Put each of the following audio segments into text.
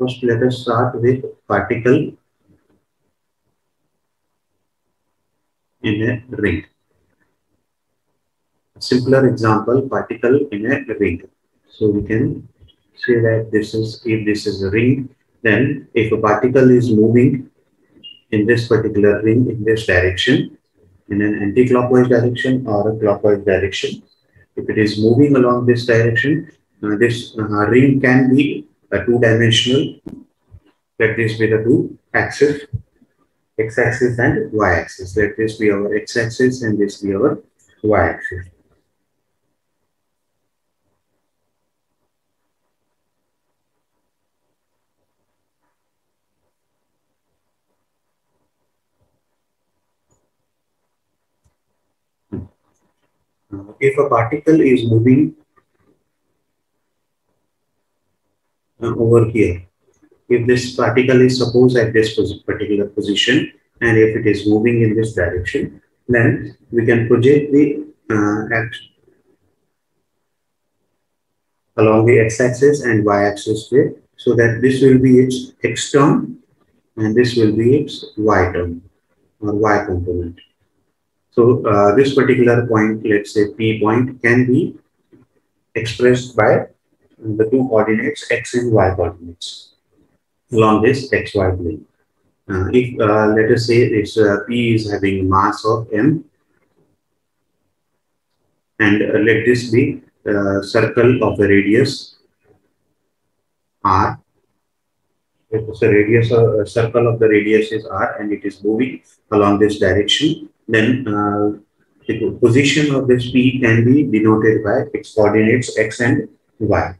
First, let us start with particle in a ring. A simpler example, particle in a ring. So we can say that this is, if this is a ring, then if a particle is moving in this particular ring in this direction, in an anti-clockwise direction or a clockwise direction, if it is moving along this direction, uh, this uh, ring can be a two-dimensional. Let this be the two axis, x-axis and y-axis. Let this be our x-axis and this be our y-axis. If a particle is moving uh, over here, if this particle is suppose at this particular position and if it is moving in this direction, then we can project the uh, along the x-axis and y-axis here so that this will be its x term and this will be its y term or y component. So uh, this particular point, let's say P point can be expressed by the two coordinates x and y coordinates along this xy plane. Uh, if uh, let us say it's uh, P is having mass of m and uh, let this be a circle of a radius r. If a radius, a circle of the radius is r and it is moving along this direction, then uh, the position of this P can be denoted by its coordinates x and y.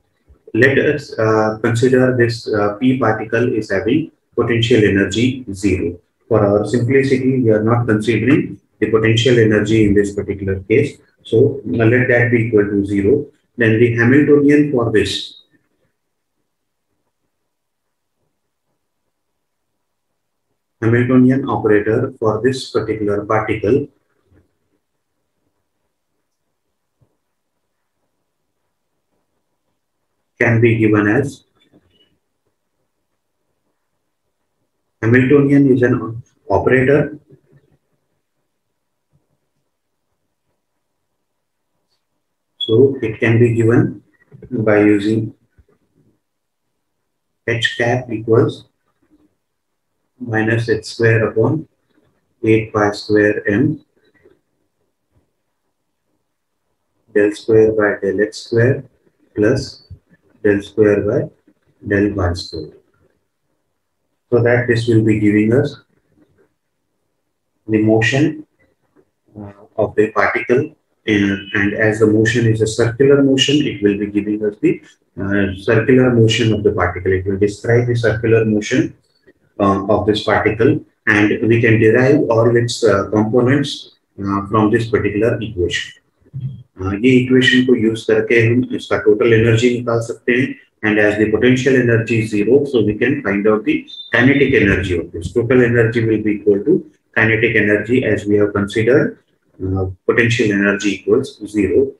Let us uh, consider this uh, P particle is having potential energy zero. For our simplicity, we are not considering the potential energy in this particular case. So let that be equal to zero. Then the Hamiltonian for this Hamiltonian operator for this particular particle can be given as. Hamiltonian is an operator. So it can be given by using h cap equals minus h square upon 8 pi square m del square by del x square plus del square by del pi square. So that this will be giving us the motion uh, of the particle in, and as the motion is a circular motion, it will be giving us the uh, circular motion of the particle. It will describe the circular motion uh, of this particle and we can derive all its uh, components uh, from this particular equation. ये equation को use करके हम इसका total energy निकाल सकते हैं and as the potential energy is zero so we can find out the kinetic energy of this total energy will be equal to kinetic energy as we have considered uh, potential energy equals zero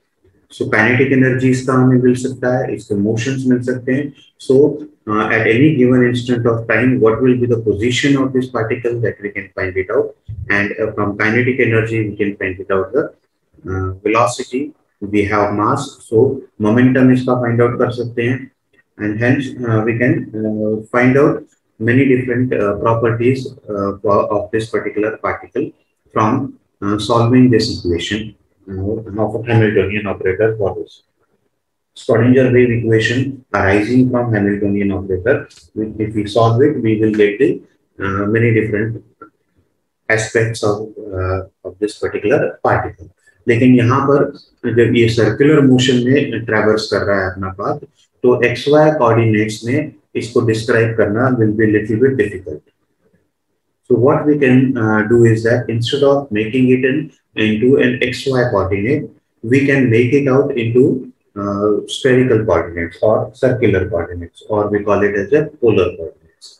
so kinetic energy इसका हमें मिल सकता है इसके motions मिल सकते हैं so uh, at any given instant of time what will be the position of this particle that we can find it out and uh, from kinetic energy we can find it out the uh, velocity we have mass so momentum इसका find out कर सकते हैं and hence uh, we can uh, find out many different uh, properties of this particular particle from solving this equation of a Hamiltonian operator for this. Schrodinger wave equation arising from Hamiltonian operator. If we solve it, we will get the uh, many different aspects of, uh, of this particular particle. लेकिन यहाँ पर जब ये circular motion में ट्रेवर्स कर रहा है अपना पाथ तो एक्स वाई कोऑर्डिनेट्स में इसको डिस्क्राइब करना will be little bit difficult so what we can do is that instead of making it in into an x y coordinate we can make it out into spherical coordinates और circular coordinates और we call it as a polar coordinates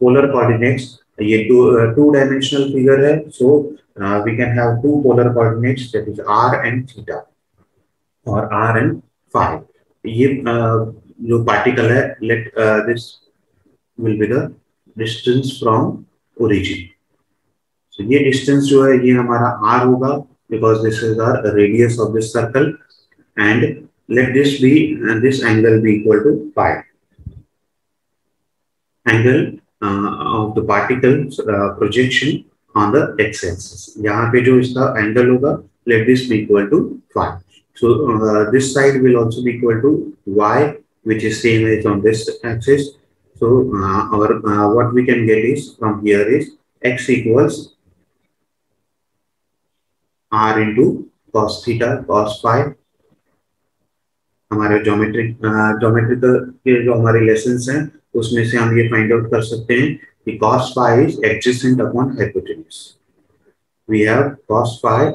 polar coordinates ये two dimensional figure है so uh, we can have two polar coordinates that is r and theta, or r and phi. ये uh, जो particle है, let uh, this will be the distance from origin. So ये distance जो है ये हमारा r होगा because this is the radius of this circle and let this be and this angle be equal to pi. Angle uh, of the particles uh, projection on the x-axis. यहाँ पे जो इसका angle होगा this be equal to phi. So uh, this side will also be equal to y which is same as on this axis. So uh, our uh, what we can get is from here is x equals r into cos theta cos phi हमारे geometric geometrical के जो हमारे lesson हैं उसमें से हम ये find out कर सकते हैं कि cos phi is adjacent upon hypotenuse. We have cos phi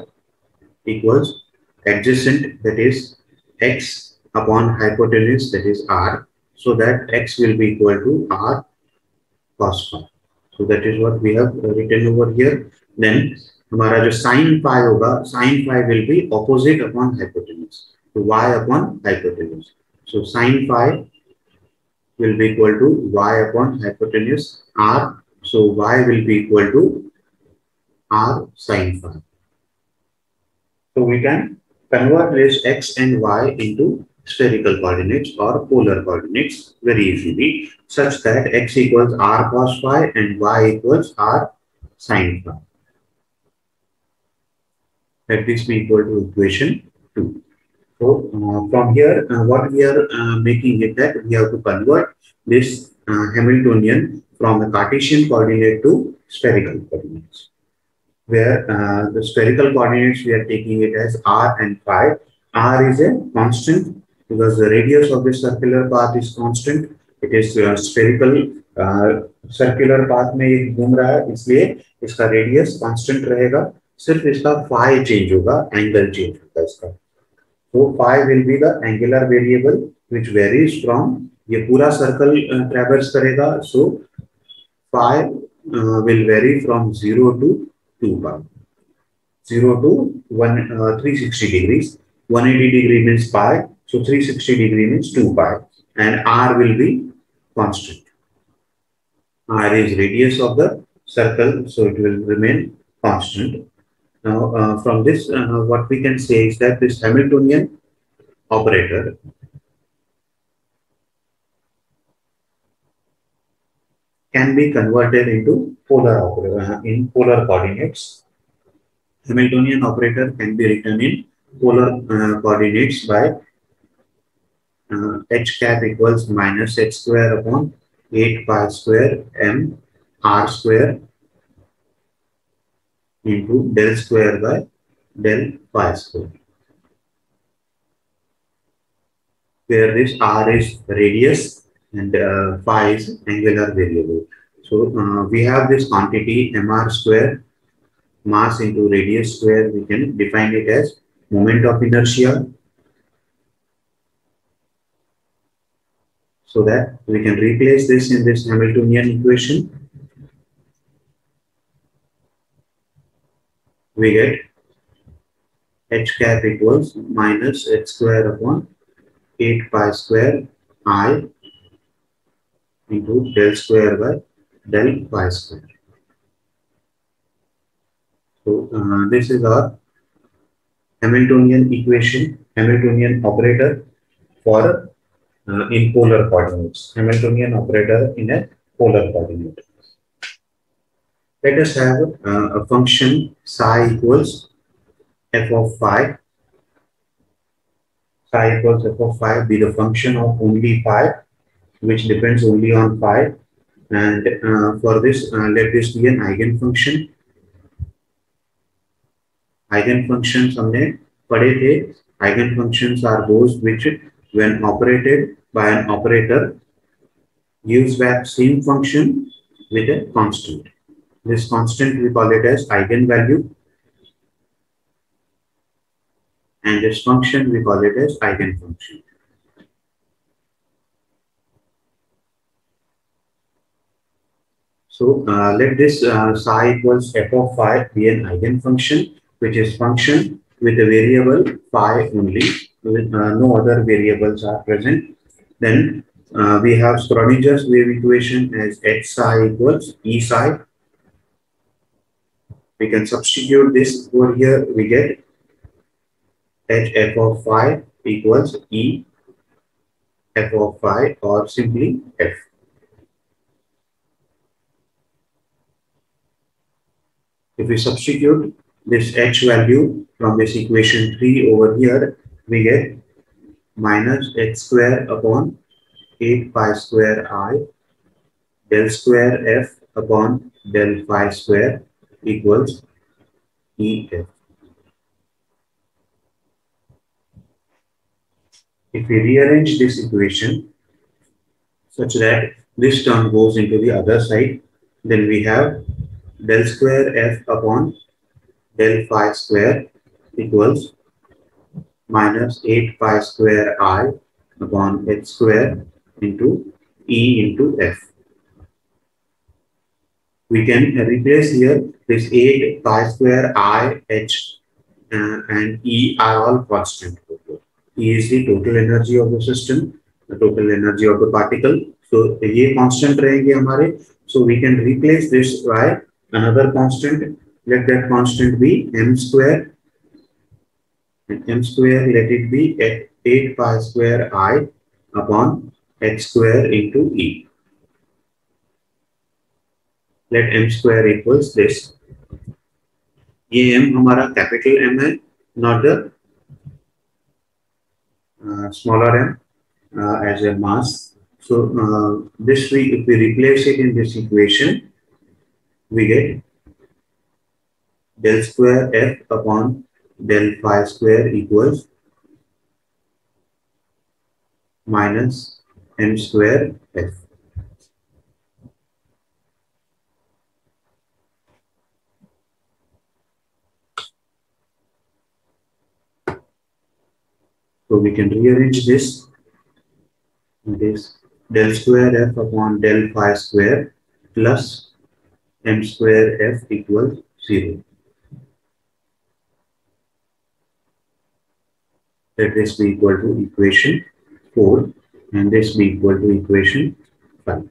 equals adjacent that is x upon hypotenuse that is r so that x will be equal to r cos phi. So that is what we have written over here. Then हमारा जो sin phi होगा sin phi will be opposite upon hypotenuse. So y upon hypotenuse. So sin phi will be equal to y upon hypotenuse r. So y will be equal to r sine phi. So we can convert this x and y into spherical coordinates or polar coordinates very easily such that x equals r cos phi and y equals r sine phi. Let this be equal to equation 2. So uh, from here, uh, what we are uh, making it that we have to convert this uh, Hamiltonian from a Cartesian coordinate to spherical coordinates. Where uh, the spherical coordinates we are taking it as r and phi. r is a constant because the radius of the circular path is constant. It is uh, spherical circular path में ये घूम रहा है इसलिए इसका radius constant रहेगा सिर्फ़ इसका फाई चेंज होगा एंगल चेंज होगा इसका तो phi will be the angular variable which varies from ये पूरा सर्कल ट्रेवर्स करेगा so phi will vary from zero to two pi zero to one three sixty degrees 180 degree means pi so 360 degree means 2 pi and r will be constant r is radius of the circle so it will remain constant now uh, from this uh, what we can say is that this hamiltonian operator can be converted into polar operator uh, in polar coordinates. Hamiltonian operator can be written in polar uh, coordinates by uh, h cap equals minus h square upon 8 pi square m r square into del square by del pi square. Where this r is radius and uh, phi is angular variable. So uh, we have this quantity mr square mass into radius square. We can define it as moment of inertia. So that we can replace this in this Hamiltonian equation. We get h cap equals minus h square upon 8 pi square i into del square by del pi square. So uh, this is our Hamiltonian equation, Hamiltonian operator for uh, in polar coordinates. Hamiltonian operator in a polar coordinate Let us have uh, a function psi equals f of phi. Psi equals f of phi be the function of only phi which depends only on phi. And uh, for this, uh, let this be an eigenfunction. Eigenfunctions हमने पढ़े थे. Eigenfunctions are those which, when operated by an operator, gives back same function with a constant. This constant we call it as eigenvalue. And this function we call it as eigenfunction. So uh, let this uh, psi equals f of phi be an eigenfunction, which is function with a variable phi only, with uh, no other variables are present. Then uh, we have Schrodinger's wave equation as h psi equals E psi. We can substitute this over here. We get h f of phi equals E f of phi or simply f. If we substitute this h value from this equation 3 over here, we get minus h square upon 8 pi square i del square f upon del phi square equals EF. If we rearrange this equation such that this term goes into the other side, then we have del square f upon del phi square equals minus 8 pi square i upon h square into E into F We can replace here this 8 pi square I, H uh, and E are all constant. E is the total energy of the system, the total energy of the particle. So ये constant रहेंगे हमारे. So we can replace this by another constant. Let that constant be m square. And m square let it be 8 pi square i upon h square into e. Let m square equals this. ये m हमारा capital M है, not the uh, smaller m uh, as a mass. So uh, this we if we replace it in this equation, we get del square f upon del phi square equals minus m square f. So we can rearrange this. This del square f upon del phi square plus m square f equals 0. Let this be equal to equation 4 and this be equal to equation 5.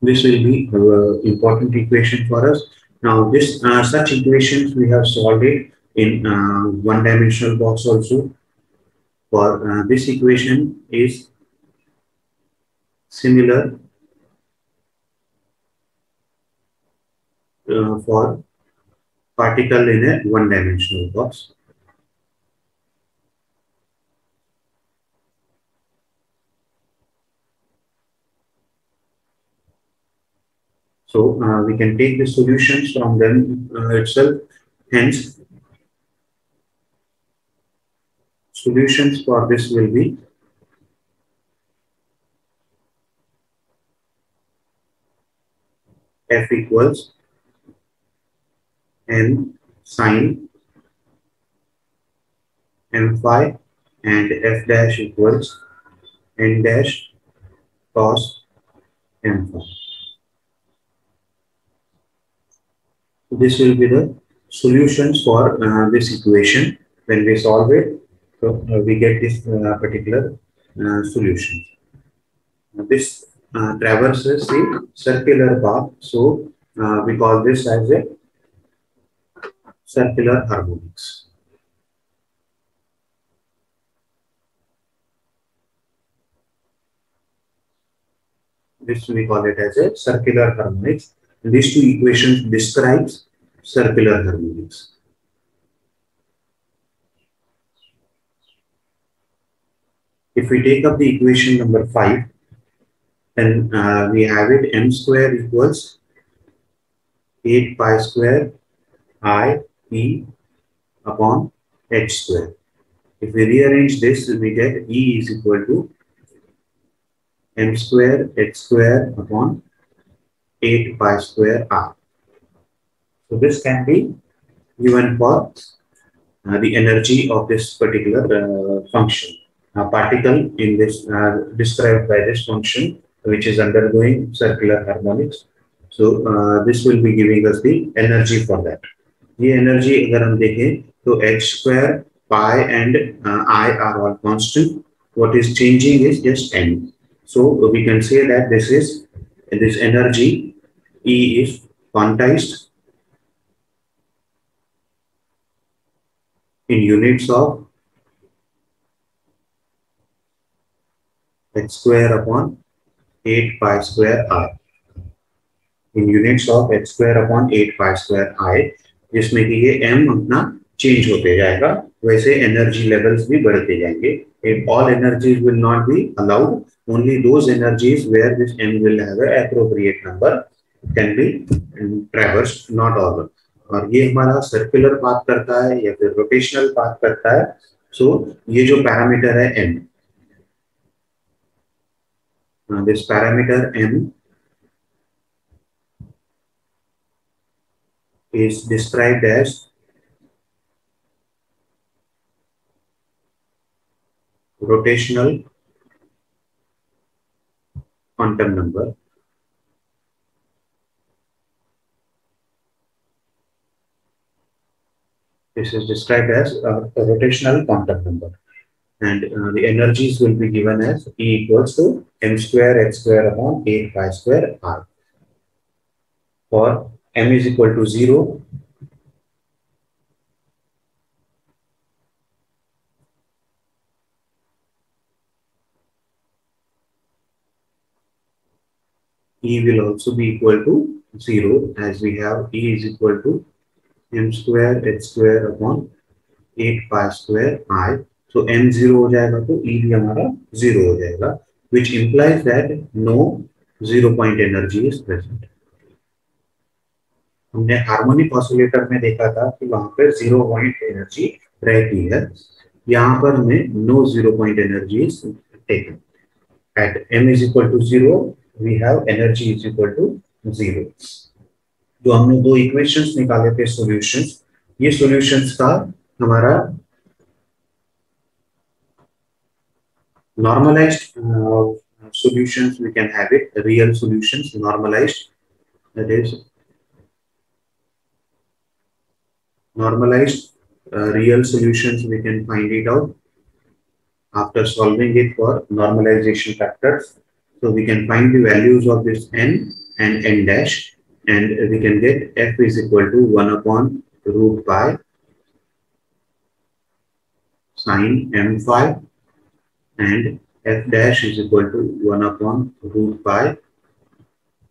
This will be an uh, important equation for us. Now, this uh, such equations we have solved it in uh, one-dimensional box also. For uh, this equation is similar uh, for particle in a one-dimensional box. So uh, we can take the solutions from them uh, itself. Hence, solutions for this will be f equals n sine m phi and f dash equals n dash cos m phi. this will be the solutions for uh, this equation. When we solve it, so uh, we get this uh, particular uh, solution. this traverses the circular path, so we call this as a circular harmonics. This we call it as a circular harmonics. These two equations describes circular harmonics. If we take up the equation number 5, then uh, we have it m square equals 8 pi square i e upon h square. If we rearrange this, we get e is equal to m square h square upon 8 pi square r. So this can be given for uh, the energy of this particular uh, function A particle in this uh, described by this function which is undergoing circular harmonics. So uh, this will be giving us the energy for that. The energy अगर हम देखें तो h square pi and uh, i are all constant what is changing is just n. So we can say that this is this energy E is quantized in units of x square upon 8 pi square i. In units of x square upon 8 pi square i जिसमें कि ये m अपना change होते जाएगा वैसे energy levels भी बढ़ते जाएँगे। It all energies will not be allowed only those energies where this m will have a appropriate number can be traversed not all और ये हमारा सर्कुलर पाथ करता है या फिर रोटेशनल पाथ करता है। सो so, ये जो पैरामीटर है M uh, this parameter m is described as rotational quantum number This is described as a rotational quantum number. And uh, the energies will be given as E equals to m square x square upon 8 pi square r. For m is equal to 0, E will also be equal to 0 as we have E is equal to m square h square upon 8 pi square i. So m 0 हो जाएगा तो E भी हमारा 0 हो जाएगा, which implies that no zero point energy is present. हमने harmonic oscillator में देखा था कि वहाँ पर ज़ीरो पॉइंट एनर्जी रहती है। यहाँ पर हमें no zero point energy is taken at m is equal to zero, we have energy is equal to zero. जो हमने दो इक्वेशंस निकाले थे सॉल्यूशंस ये सॉल्यूशंस का हमारा normalized uh, solutions we can have it real solutions normalized. That is normalized uh, real solutions we can find it out. After solving it for normalization factors so we can find the values of this n and n dash and we can get f is equal to 1 upon root pi sine m phi and f dash is equal to 1 upon root pi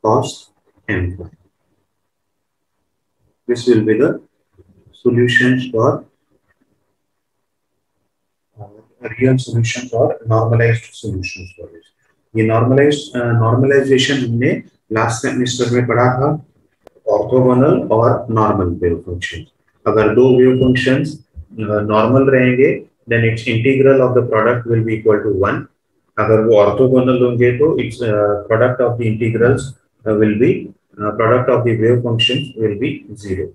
cos m phi. This will be the solutions for uh, real solutions or normalized solutions for this. ये normalized uh, normalization हमने last semester में पढ़ा था orthogonal और normal wave function अगर दो wave functions normal रहेंगे then its integral of the product will be equal to one अगर वो ऑर्थोगोनल होंगे तो its product of the integrals will be product of the wave function will be zero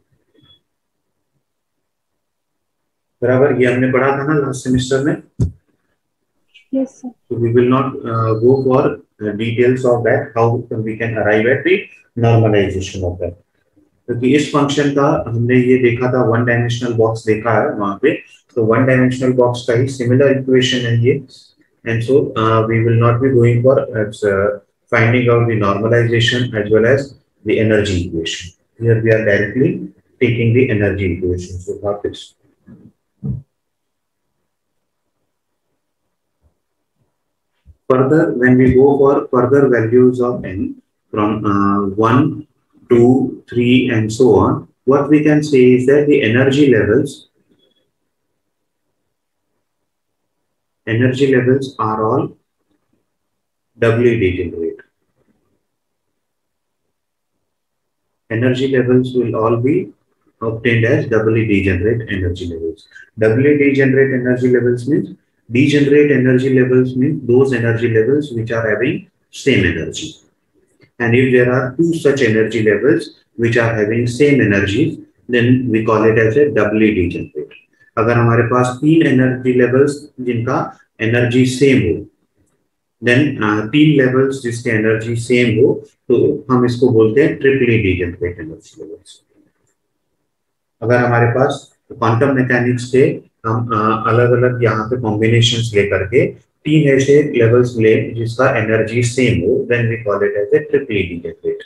बराबर ये हमने पढ़ा था ना लास्ट सेमेस्टर में Yes, sir. So we will not uh, go for uh, details of that, how we can arrive at the normalization of that. क्योंकि इस function का हमने ये देखा था वन डायमेंशनल बॉक्स देखा है वहाँ पे So one-dimensional box ka similar equation and ye. And so uh, we will not be going for uh, as, uh, finding out the normalization as well as the energy equation. Here we are directly taking the energy equation. So what is further when we go for further values of n from uh, 1, 2, 3 and so on, what we can say is that the energy levels energy levels are all doubly degenerate. Energy levels will all be obtained as doubly degenerate energy levels. Doubly degenerate energy levels means degenerate energy levels means those energy levels which are having same energy. And if there are two such energy levels which are having same energy, then we call it as a doubly degenerate. अगर हमारे पास तीन energy levels जिनका energy same हो then तीन levels जिसके energy same हो तो हम इसको बोलते हैं ट्रिपली डिजेनरेट एनर्जी लेवल्स अगर हमारे पास क्वांटम मैकेनिक्स के हम अलग अलग यहाँ पे कॉम्बिनेशन लेकर के तीन ऐसे लेवल्स ले जिसका एनर्जी सेम हो then we call it as a triply degenerate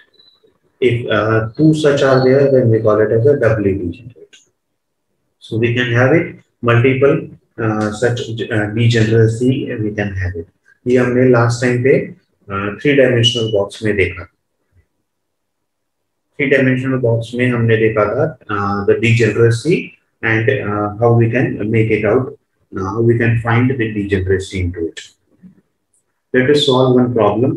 if uh, two such are there then we call it as a doubly so we can have it multiple uh, such uh, degeneracy we can have it ये हमने last time पे three dimensional box में देखा three dimensional box में हमने देखा था the degeneracy and uh, how we can make it out now we can find the degeneracy into it let us solve one problem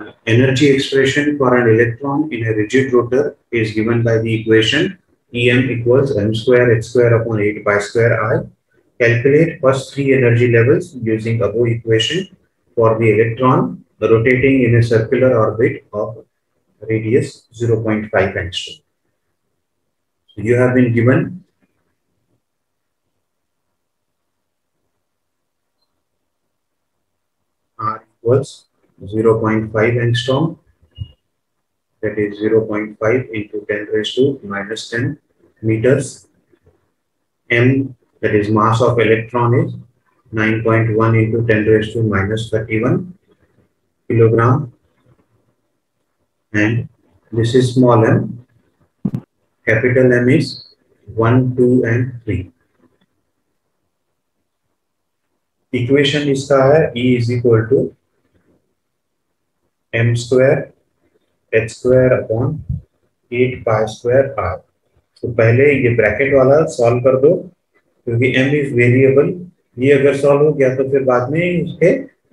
uh, energy expression for an electron in a rigid rotor is given by the equation em equals m square h square upon 8 pi square i calculate first three energy levels using above equation for the electron rotating in a circular orbit of radius 0.5 angstrom you have been given R equals 0.5 angstrom That is 0.5 into 10 raised to minus 10 meters. M, that is mass of electron is 9.1 into 10 raised to minus 31 kilogram. And this is small m. Capital M is 1, 2 and 3. Equation इसका है E is equal to M square H square upon eight pi square R तो पहले ये bracket वाला solve कर दो, क्योंकि M is variable ये अगर सॉल्व हो गया तो फिर बाद में इसके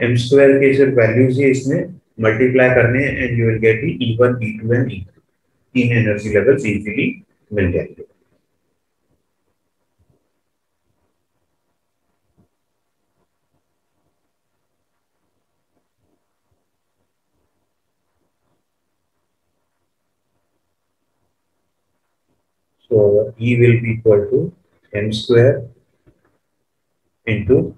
एम स्क्वायर के सिर्फ़ वैल्यूज़ ही इसमें मल्टीप्लाई करने and you will get E one E two and E three तीन एनर्जी लेवल्स इजीली मिल जाएँगे। E will be equal to m square into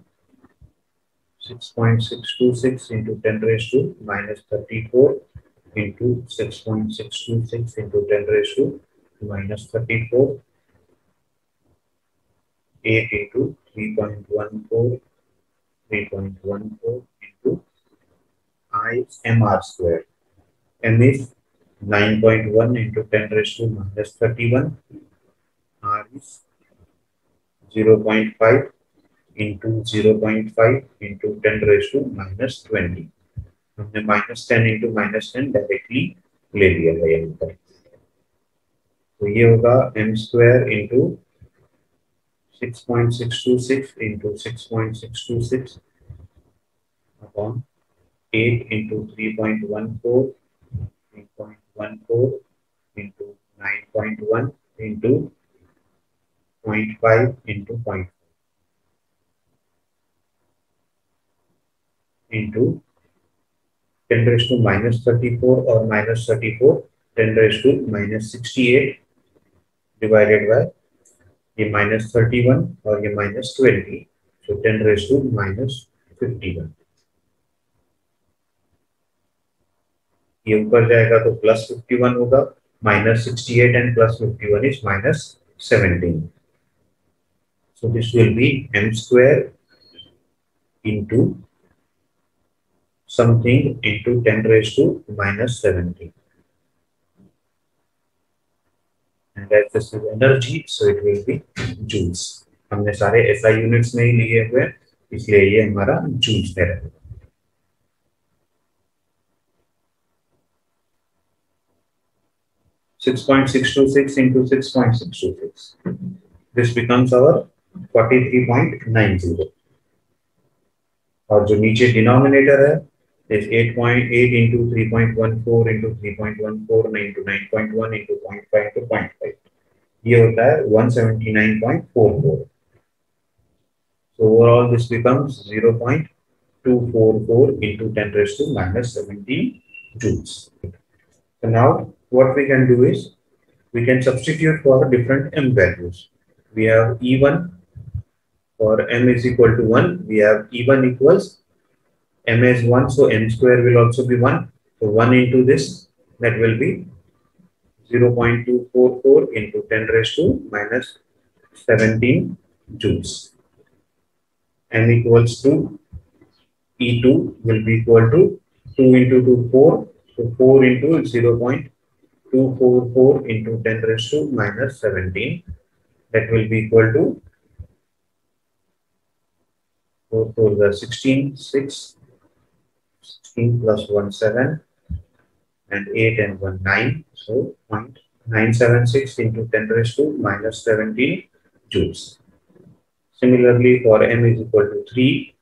6.626 into 10 raised to minus 34 into 6.626 into 10 raised to minus 34 8 into 3.14 3.14 into I mr square. M is 9.1 into 10 raised to minus 31 r is 0.5 into 0.5 into 10 raised to minus 20 हमने minus ten into minus ten directly ले लिया है यहाँ पर। तो ये होगा M square into six point six two six into six point six two six upon eight into three point one four three point one four into nine point one into point five into point into 10 raised to minus 34 or minus 34 10 raised to minus 68 divided by ये minus 31 और ये minus 20 so 10 raised to minus 51 ये ऊपर जाएगा तो plus 51 होगा minus 68 and plus 51 is minus 17 so this will be m square into something into 10 raised to minus 17. And as this is energy, so it will be joules. हमने सारे SI units में ही लिए हुए इसलिए ये हमारा joules में रहेगा Six point six two six into six point six two six. This becomes our forty three point nine zero. और जो नीचे डिनोमिनेटर है is 8.8 into 3.14 into 3.14 into 9.1 into 0.5 to 0.5 ये होता है 179.44 so overall this becomes 0.244 into 10 raised to minus 17 joules so now what we can do is we can substitute for different m values we have e1 for m is equal to 1 we have e1 equals m is 1 so m square will also be 1 so 1 into this that will be 0.244 into 10 raised to minus 17 joules m equals to E2 will be equal to 2 into 2, 4. So 4 into 0 0.244 into 10 raised to minus 17. That will be equal to 4 for the 16, 6, 16 plus 1, 7, and 8 and 1, 9. So 0.976 into 10 raised to minus 17 joules. Similarly, for m is equal to 3,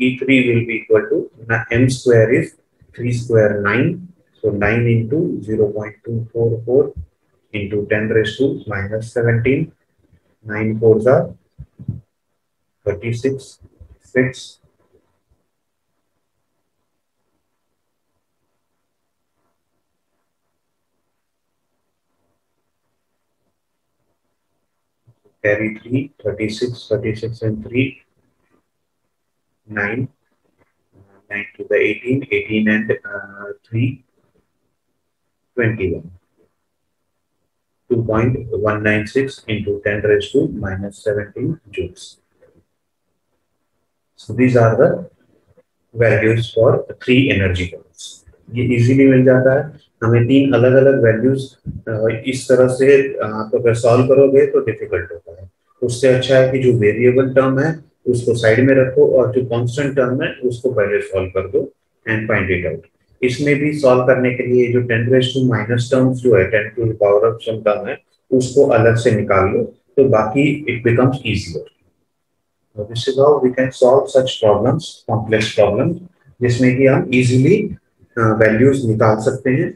E3 will be equal to m square is 3 square 9. So 9 into 0 0.244 into 10 raised to minus 17. 9 fours are 36 6 carry 3 36 36 and 3 9 9 to the 18 18 and uh, 3 21 2.196 into 10 raised to minus 17 joules so these are the values for three energy levels. ये easily मिल जाता है। हमें तीन अलग अलग values इस तरह से आप अगर सॉल्व करोगे तो डिफ़िकल्ट होता है। उससे अच्छा है कि जो वेरिएबल टर्म है, उसको साइड में रखो और जो कांस्टेंट टर्म है, उसको पहले सॉल्व कर दो एंड फाइंड इट आउट इसमें भी सॉल्व करने के लिए जो ten raise to minus terms जो है ten to power of some term है, उसको अलग से निकाल लो तो बाकी it becomes easier this is how we can solve such problems complex problem जिसमें कि हम इजीली वैल्यूज़ निकाल सकते हैं।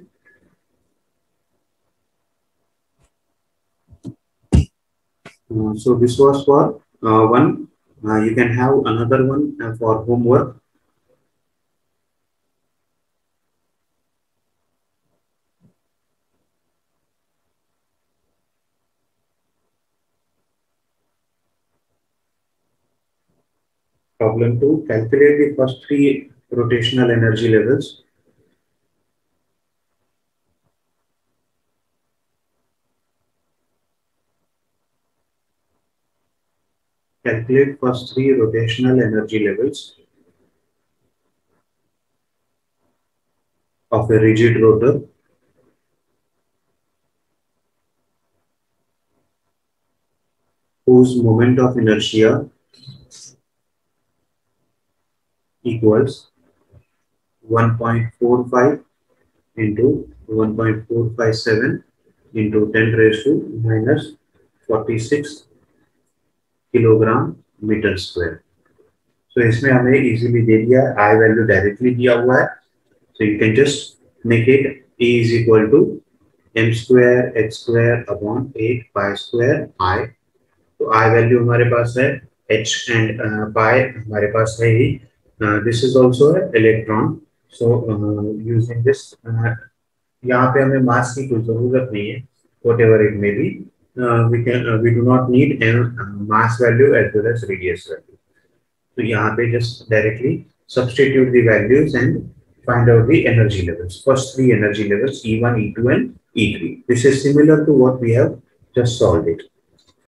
So this was for one you can have another one for homework Problem 2. Calculate the first three rotational energy levels. Calculate first three rotational energy levels of a rigid rotor. whose moment of inertia equals 1.45 into 1.457 into 10 raised to minus 46 kilogram metre square so इसमें हमें easily दे दिया है I value directly दिया हुआ है। So you can just make it E is equal to M square H square upon eight pi square I तो I value हमारे पास है एच एंड पाई हमारे पास है ही this is also electron so using this यहाँ पे हमें मास की कोई जरूरत नहीं है what ever it may be we can uh, we do not need a uh, mass value as well as radius value. So यहाँ पे just directly substitute the values and find out the energy levels. First three energy levels E1, E2, and E3. This is similar to what we have just solved it.